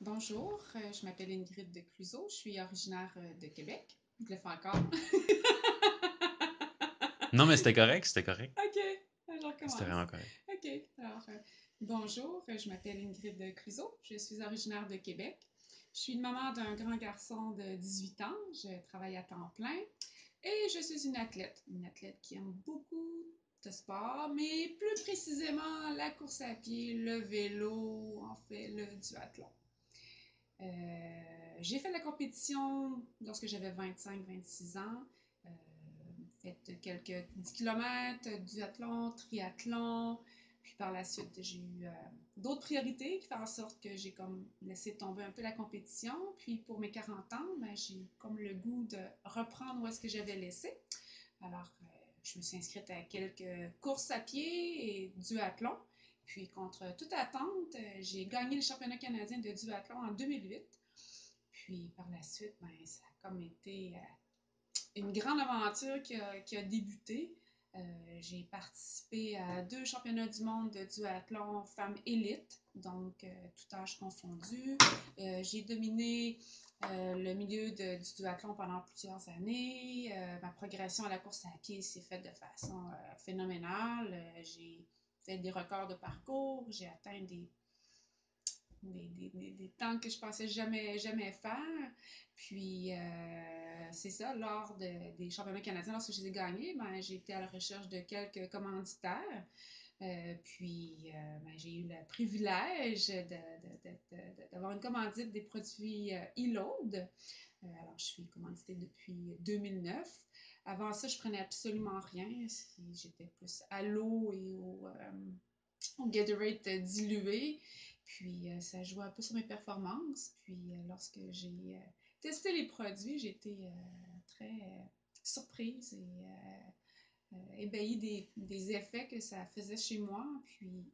Bonjour, euh, je m'appelle Ingrid de Cluseau, je suis originaire euh, de Québec. Je le fais encore. Non, mais c'était correct, c'était correct. OK, alors C'était commence. vraiment correct. OK, alors euh, bonjour, je m'appelle Ingrid de Cluseau, je suis originaire de Québec. Je suis une maman d'un grand garçon de 18 ans, je travaille à temps plein et je suis une athlète, une athlète qui aime beaucoup de sport, mais plus précisément la course à pied, le vélo, en fait le duathlon. Euh, j'ai fait la compétition lorsque j'avais 25-26 ans. Euh, fait quelques 10 km, duathlon, triathlon. Puis par la suite, j'ai eu euh, d'autres priorités qui font en sorte que j'ai comme laissé tomber un peu la compétition. Puis pour mes 40 ans, ben, j'ai comme le goût de reprendre où est-ce que j'avais laissé. Alors, je me suis inscrite à quelques courses à pied et duathlon. Puis, contre toute attente, euh, j'ai gagné le championnat canadien de duathlon en 2008. Puis, par la suite, ben, ça a comme été euh, une grande aventure qui a, débuté. Euh, j'ai participé à deux championnats du monde de duathlon femmes élite, donc tout âge confondu. J'ai dominé le milieu de, du duathlon pendant plusieurs années. Ma progression à la course à pied s'est faite de façon phénoménale. J'ai fait des records de parcours, j'ai atteint des, des, des, des, temps que je pensais jamais, jamais faire. Puis, euh, c'est ça, lors de, des championnats canadiens, lorsque je les ai gagnés, ben, j'ai été à la recherche de quelques commanditaires. Euh, puis, euh, ben, j'ai eu le privilège d'avoir une commandite des produits e-load. alors, je suis commanditée depuis 2009. Avant ça, je prenais absolument rien. J'étais plus à l'eau et au, euh, Gatorade dilué. Puis euh, ça jouait un peu sur mes performances. Puis euh, lorsque j'ai euh, testé les produits, euh, très surprise et ébahie des, effets que ça faisait chez moi. Puis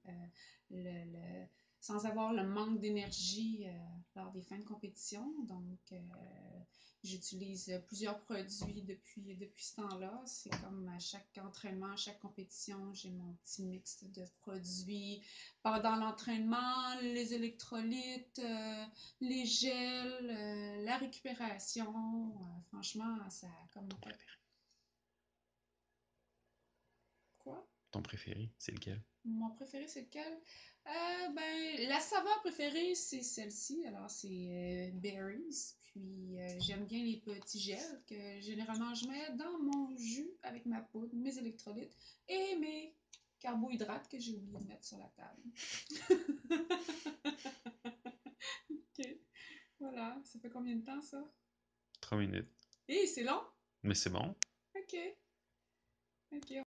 le, sans avoir le manque d'énergie euh, lors des fins de compétition. Donc, euh, j'utilise plusieurs produits depuis, depuis ce temps-là. C'est comme à chaque entraînement, à chaque compétition, j'ai mon petit mix de produits. Pendant l'entraînement, les électrolytes, euh, les gels, la récupération. Franchement, ça a comme... Quoi? Ton préféré, c'est lequel? Mon préféré, c'est lequel? Euh, ben, la saveur préférée, c'est celle-ci. Alors, c'est euh, berries. Puis, euh, j'aime bien les petits gels que généralement je mets dans mon jus avec ma poudre, mes électrolytes et mes carbohydrates que j'ai oublié de mettre sur la table. ok. Voilà. Ça fait combien de temps, ça? Trois minutes. Hé, c'est long? Mais c'est bon. Ok. Ok.